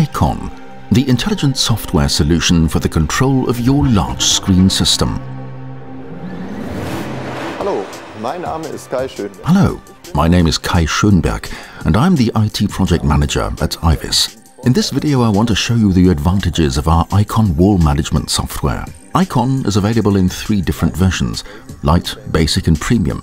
eyeCON, the intelligent software solution for the control of your large screen system. Hallo, mein Name ist Kai Schönberg. Hello, my name is Kai Schönberg and I'm the IT project manager at eyevis. In this video I want to show you the advantages of our eyeCON wall management software. eyeCON is available in three different versions, Light, Basic and Premium.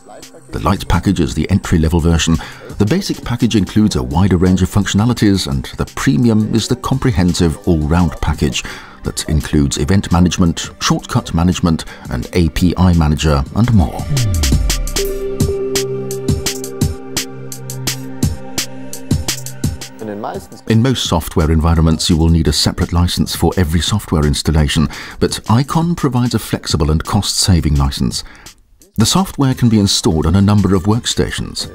The Light package is the entry-level version, the Basic package includes a wider range of functionalities and the Premium is the comprehensive all-round package that includes event management, shortcut management and API manager and more. In most software environments, you will need a separate license for every software installation, but eyeCON provides a flexible and cost-saving license. The software can be installed on a number of workstations.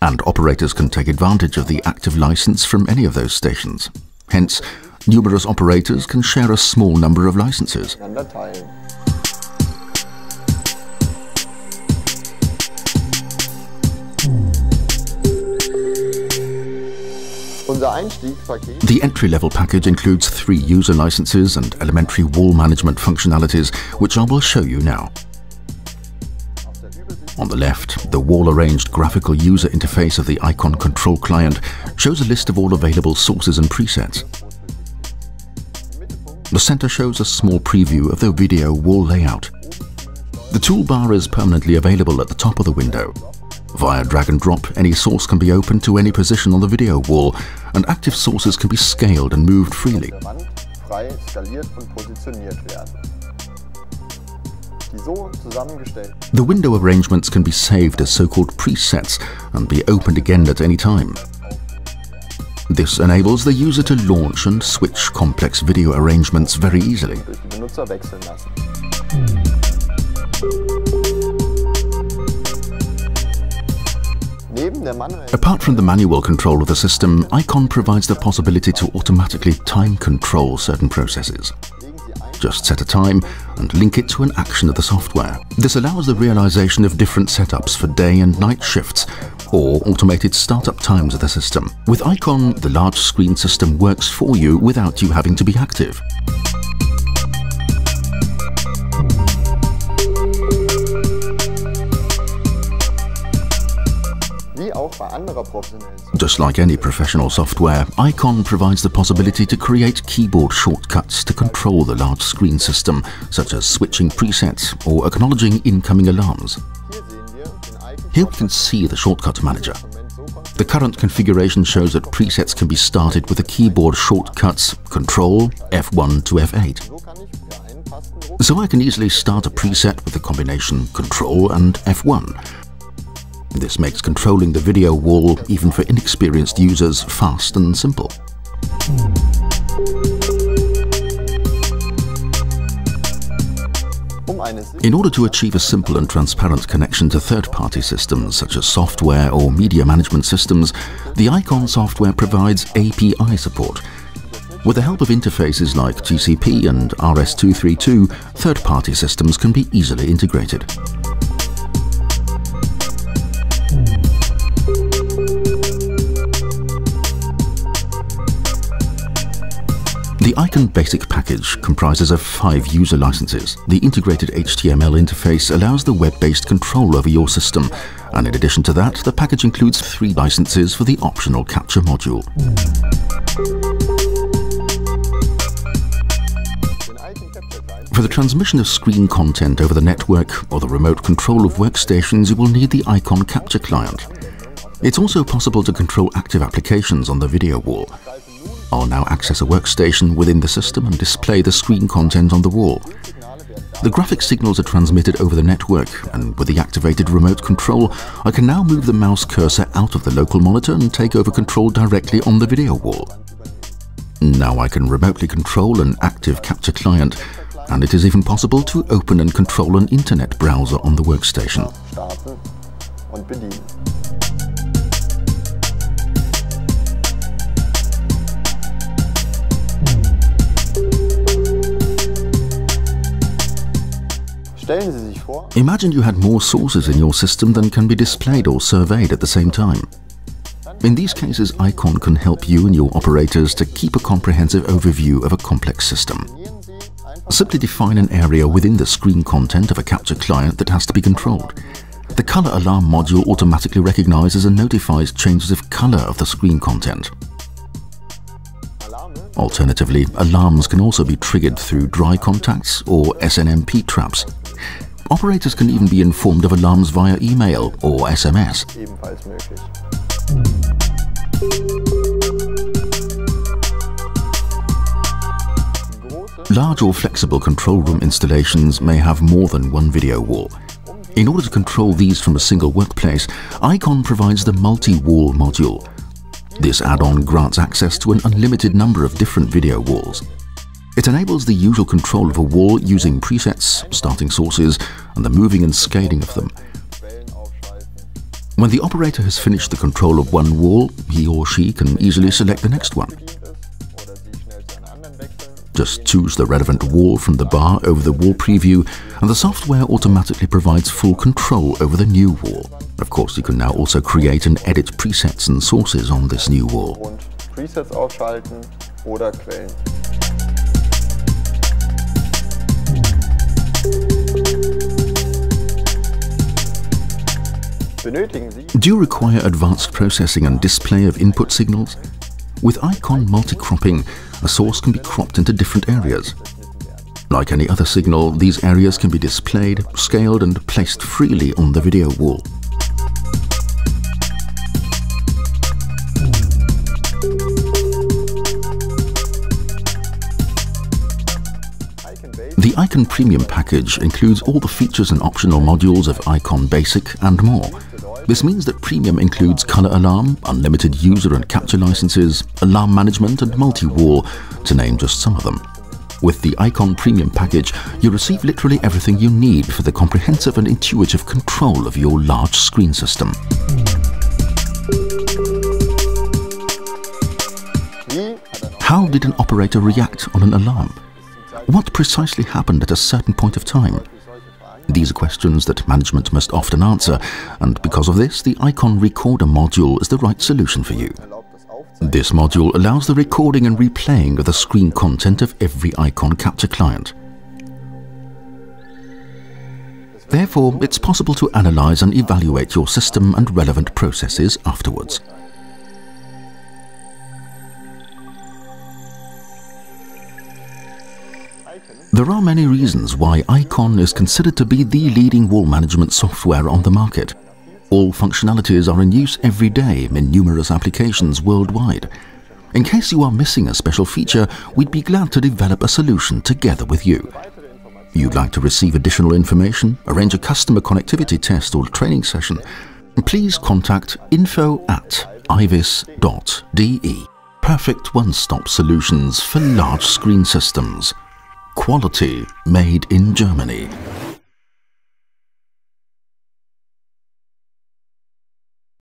And operators can take advantage of the active license from any of those stations. Hence, numerous operators can share a small number of licenses. The entry-level package includes three user licenses and elementary wall management functionalities, which I will show you now. On the left, the wall-arranged graphical user interface of the eyeCON Control Client shows a list of all available sources and presets. The center shows a small preview of the video wall layout. The toolbar is permanently available at the top of the window. Via drag and drop, any source can be opened to any position on the video wall, and active sources can be scaled and moved freely. The window arrangements can be saved as so-called presets and be opened again at any time. This enables the user to launch and switch complex video arrangements very easily. Apart from the manual control of the system, eyeCON provides the possibility to automatically time control certain processes. Just set a time and link it to an action of the software. This allows the realization of different setups for day and night shifts or automated startup times of the system. With eyeCON, the large screen system works for you without you having to be active. Just like any professional software, eyeCON provides the possibility to create keyboard shortcuts to control the large screen system, such as switching presets or acknowledging incoming alarms. Here we can see the shortcut manager. The current configuration shows that presets can be started with the keyboard shortcuts Control F1 to F8. So I can easily start a preset with the combination Control and F1 this makes controlling the video wall, even for inexperienced users, fast and simple. In order to achieve a simple and transparent connection to third-party systems such as software or media management systems, the eyeCON software provides API support. With the help of interfaces like TCP and RS-232, third-party systems can be easily integrated. The eyeCON Basic package comprises of five user licenses. The integrated HTML interface allows the web-based control over your system, and in addition to that, the package includes three licenses for the optional capture module. For the transmission of screen content over the network or the remote control of workstations, you will need the eyeCON Capture Client. It's also possible to control active applications on the video wall. I'll now access a workstation within the system and display the screen content on the wall. The graphic signals are transmitted over the network, and with the activated remote control, I can now move the mouse cursor out of the local monitor and take over control directly on the video wall. Now I can remotely control an active capture client, and it is even possible to open and control an internet browser on the workstation. Imagine you had more sources in your system than can be displayed or surveyed at the same time. In these cases, eyeCON can help you and your operators to keep a comprehensive overview of a complex system. Simply define an area within the screen content of a capture client that has to be controlled. The color alarm module automatically recognizes and notifies changes of color of the screen content. Alternatively, alarms can also be triggered through dry contacts or SNMP traps. Operators can even be informed of alarms via email or SMS. Large or flexible control room installations may have more than one video wall. In order to control these from a single workplace, eyeCON provides the multi-wall module. This add-on grants access to an unlimited number of different video walls. It enables the usual control of a wall using presets, starting sources, and the moving and scaling of them. When the operator has finished the control of one wall, he or she can easily select the next one. Just choose the relevant wall from the bar over the wall preview, and the software automatically provides full control over the new wall. Of course, you can now also create and edit presets and sources on this new wall. Do you require advanced processing and display of input signals? With eyeCON multi-cropping, a source can be cropped into different areas. Like any other signal, these areas can be displayed, scaled and placed freely on the video wall. The eyeCON Premium package includes all the features and optional modules of eyeCON Basic and more. This means that Premium includes color alarm, unlimited user and capture licenses, alarm management and multi-wall, to name just some of them. With the eyeCON Premium package, you receive literally everything you need for the comprehensive and intuitive control of your large screen system. How did an operator react on an alarm? What precisely happened at a certain point of time? These are questions that management must often answer, and because of this, the eyeCON Recorder module is the right solution for you. This module allows the recording and replaying of the screen content of every eyeCON capture client. Therefore, it's possible to analyze and evaluate your system and relevant processes afterwards. There are many reasons why eyeCON is considered to be the leading wall management software on the market. All functionalities are in use every day in numerous applications worldwide. In case you are missing a special feature, we'd be glad to develop a solution together with you. You'd like to receive additional information, arrange a customer connectivity test or training session? Please contact info at eyevis.de. Perfect one-stop solutions for large screen systems. Quality made in Germany.